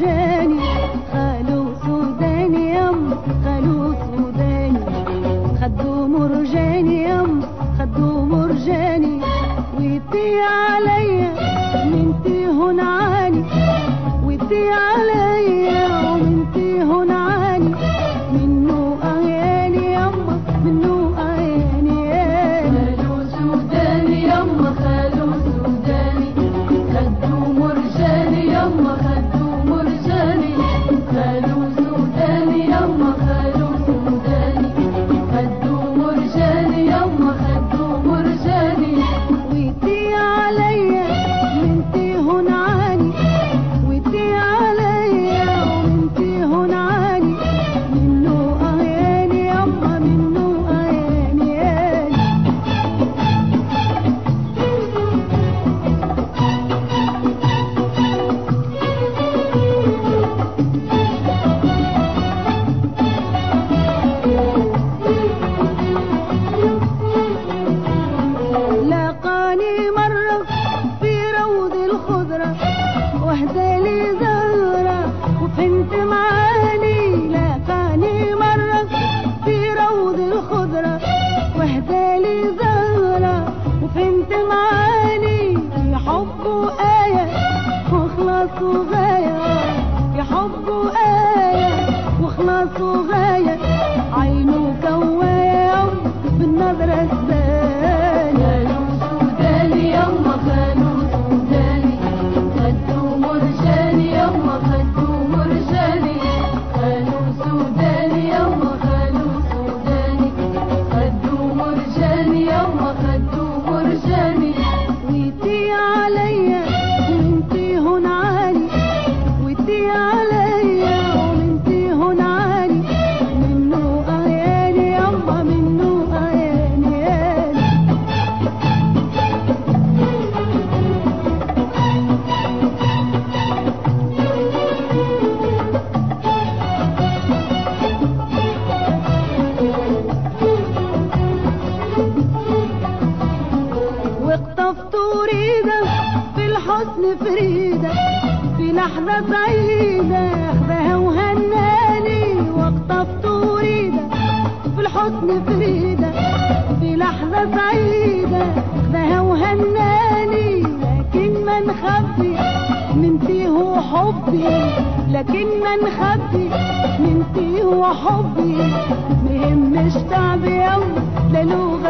j'ai وحدة لي حسن فريدة في لحظة سعيدة اخذها وهناني وقطفت وريدة في الحسن فريدة في لحظة سعيدة اخذها وهناني. لكن ما نخبي من فيه وحبي لكن ما نخبي من فيه وحبي مهمش تعبي أوي لا لغة